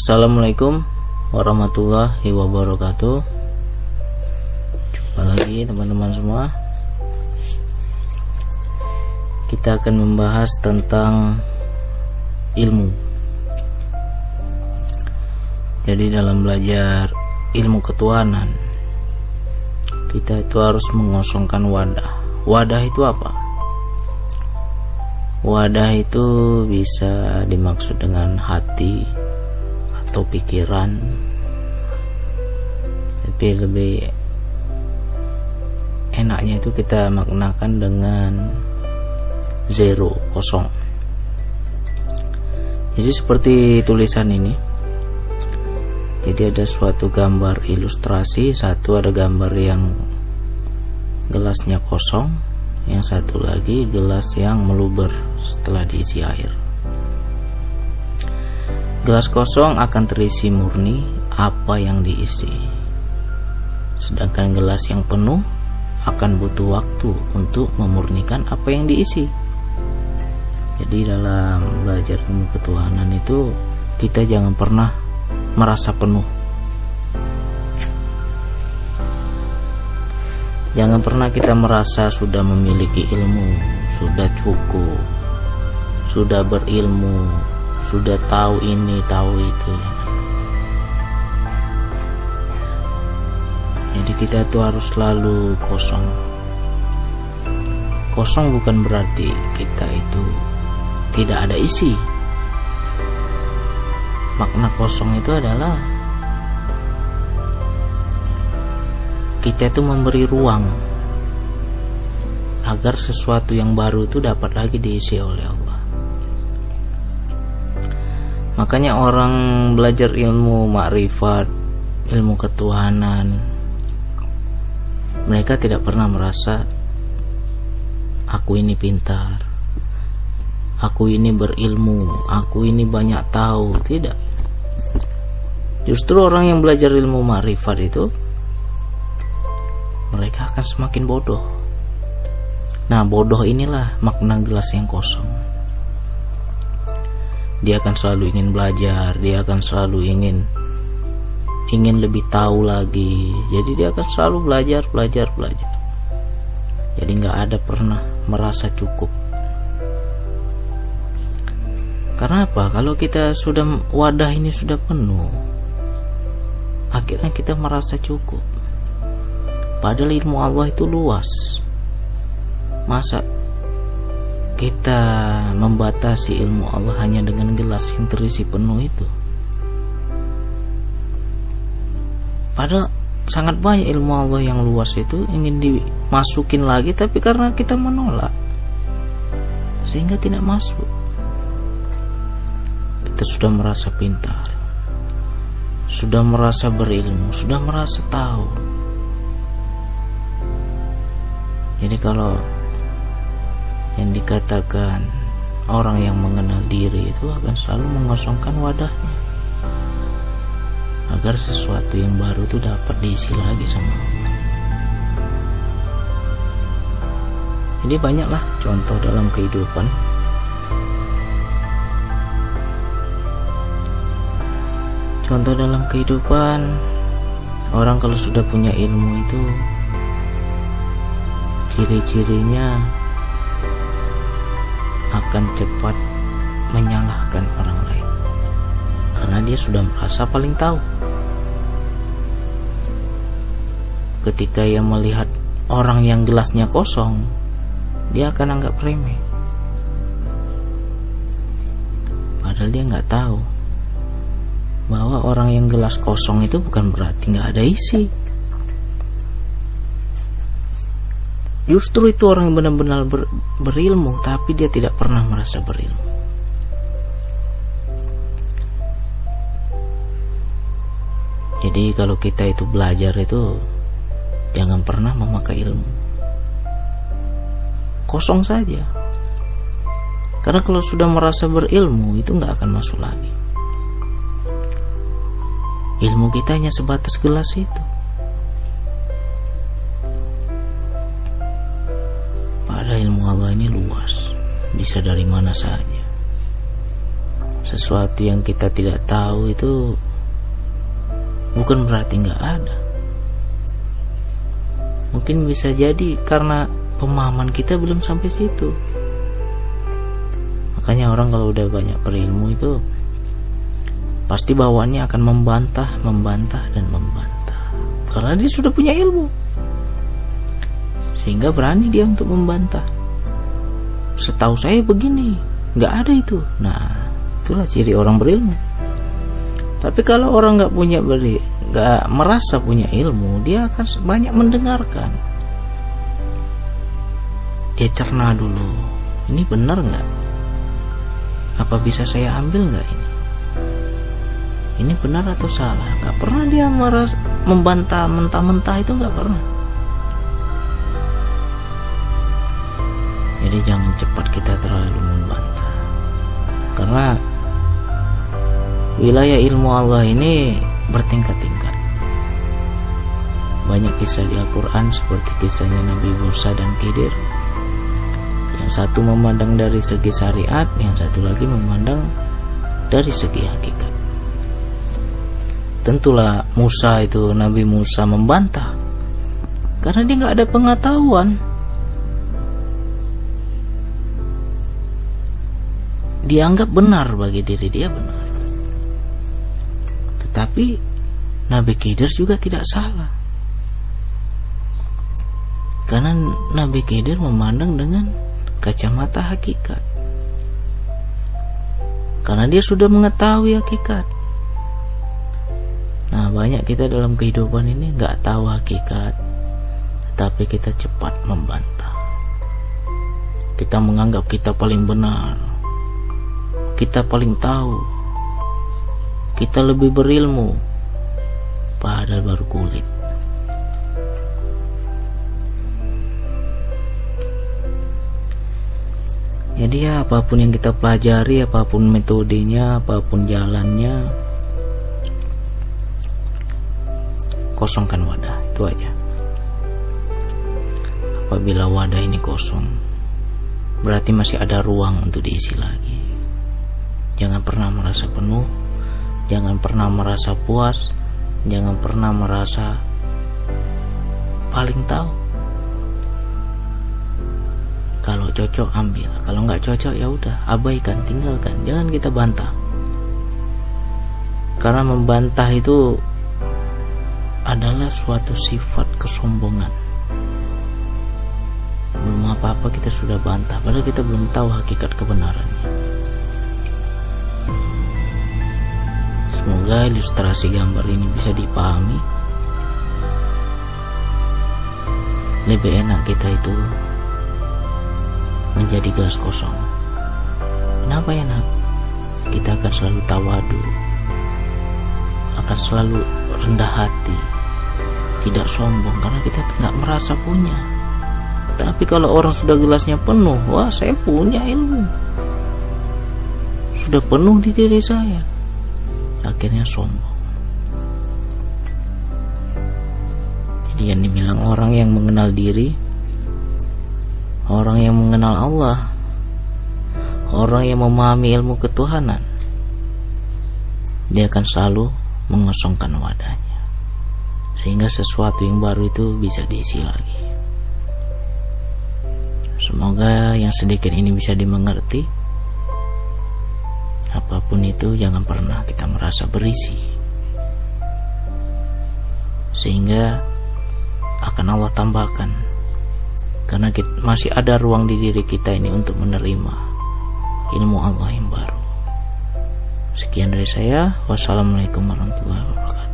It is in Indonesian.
Assalamualaikum warahmatullahi wabarakatuh. Jumpa lagi teman-teman semua. Kita akan membahas tentang ilmu. Jadi dalam belajar ilmu ketuhanan Kita itu harus mengosongkan wadah. Wadah itu apa? Wadah itu bisa dimaksud dengan hati atau pikiran tapi lebih enaknya itu kita maknakan dengan zero kosong jadi seperti tulisan ini jadi ada suatu gambar ilustrasi satu ada gambar yang gelasnya kosong yang satu lagi gelas yang meluber setelah diisi air. Gelas kosong akan terisi murni apa yang diisi. Sedangkan gelas yang penuh akan butuh waktu untuk memurnikan apa yang diisi. Jadi dalam belajar ilmu ketuhanan itu kita jangan pernah merasa penuh Jangan pernah kita merasa sudah memiliki ilmu, sudah cukup, sudah berilmu, sudah tahu ini, tahu itu. Jadi kita itu harus selalu kosong. Kosong bukan berarti kita itu tidak ada isi. Makna kosong itu adalah kita itu memberi ruang agar sesuatu yang baru itu dapat lagi diisi oleh Allah. Makanya orang belajar ilmu makrifat, ilmu ketuhanan, mereka tidak pernah merasa aku ini pintar, aku ini berilmu, aku ini banyak tahu, tidak. Justru orang yang belajar ilmu makrifat itu mereka akan semakin bodoh. Nah, bodoh inilah makna gelas yang kosong. Dia akan selalu ingin belajar, dia akan selalu ingin ingin lebih tahu lagi. Jadi dia akan selalu belajar, belajar, belajar. Jadi nggak ada pernah merasa cukup. Karena apa? Kalau kita sudah wadah ini sudah penuh, akhirnya kita merasa cukup Padahal ilmu Allah itu luas. Masa kita membatasi ilmu Allah hanya dengan gelas yang terisi penuh itu? Padahal sangat banyak ilmu Allah yang luas itu ingin dimasukin lagi tapi karena kita menolak sehingga tidak masuk. Kita sudah merasa pintar. Sudah merasa berilmu, sudah merasa tahu Jadi kalau yang dikatakan orang yang mengenal diri itu akan selalu mengosongkan wadahnya agar sesuatu yang baru itu dapat diisi lagi sama Allah. Jadi banyaklah contoh dalam kehidupan Contoh dalam kehidupan Orang kalau sudah punya ilmu itu ciri-cirinya akan cepat menyalahkan orang lain. Karena dia sudah merasa paling tahu. Ketika ia melihat orang yang gelasnya kosong dia akan anggap remeh. Padahal dia nggak tahu bahwa orang yang gelas kosong itu bukan berarti nggak ada isi Justru itu orang yang benar-benar ber, berilmu tapi dia tidak pernah merasa berilmu. Jadi kalau kita itu belajar itu jangan pernah memakai ilmu. Kosong saja. Karena kalau sudah merasa berilmu itu nggak akan masuk lagi. Ilmu kita hanya sebatas gelas itu. Allah ini luas, bisa dari mana saja. sesuatu yang kita tidak tahu itu bukan berarti nggak ada. Mungkin bisa jadi karena pemahaman kita belum sampai situ. Makanya orang kalau udah banyak berilmu itu pasti bawaannya akan membantah membantah dan membantah. Karena dia sudah punya ilmu. Sehingga berani dia untuk membantah setahu saya begini nggak ada itu. Nah itulah ciri orang berilmu. Tapi kalau orang nggak punya beri nggak merasa punya ilmu dia akan banyak mendengarkan. Dia cerna dulu ini benar nggak? Apa bisa saya ambil nggak ini? Ini benar atau salah? Nggak pernah dia meras membantah mentah-mentah itu nggak pernah jadi jangan cepat kita terlalu membantah. Karena wilayah ilmu Allah ini bertingkat-tingkat. Banyak kisah di Al-Quran seperti kisahnya Nabi Musa dan Khidir. Yang satu memandang dari segi syariat yang satu lagi memandang dari segi hakikat. Tentulah Musa itu Nabi Musa membantah. Karena dia nggak ada pengetahuan dianggap benar bagi diri dia benar. Tetapi Nabi Khidir juga tidak salah. Karena Nabi Khidir memandang dengan kacamata hakikat. Karena dia sudah mengetahui hakikat. Nah banyak kita dalam kehidupan ini nggak tahu hakikat, tapi kita cepat membantah. Kita menganggap kita paling benar, kita paling tahu. Kita lebih berilmu. Padahal baru kulit. Jadi ya apa pun yang kita pelajari apa pun metodenya apa pun jalannya kosongkan wadah itu aja. Apabila wadah ini kosong berarti masih ada ruang untuk diisi lagi Jangan pernah merasa penuh, jangan pernah merasa puas, jangan pernah merasa paling tahu. Kalau cocok ambil, kalau nggak cocok ya udah abaikan, tinggalkan, jangan kita bantah. Karena membantah itu adalah suatu sifat kesombongan. Belum apa-apa kita sudah bantah, padahal kita belum tahu hakikat kebenarannya. Semoga ilustrasi gambar ini bisa dipahami. Lebih enak kita itu menjadi gelas kosong. Kenapa ya nak? Kita akan selalu tawadu, akan selalu rendah hati, tidak sombong karena kita nggak merasa punya. Tapi kalau orang sudah gelasnya penuh, wah saya punya ilmu. Sudah penuh di diri saya akhirnya sombong. Jadi yang dibilang orang yang mengenal diri, orang yang mengenal Allah, orang yang memahami ilmu ketuhanan, dia akan selalu mengosongkan wadahnya, sehingga sesuatu yang baru itu bisa diisi lagi. Semoga yang sedikit ini bisa dimengerti itu jangan pernah kita merasa berisi. Sehingga akan Allah tambahkan. Karena kita, masih ada ruang di diri kita ini untuk menerima ilmu Allah yang baru. Sekian dari saya. Wassalamualaikum warahmatullahi wabarakatuh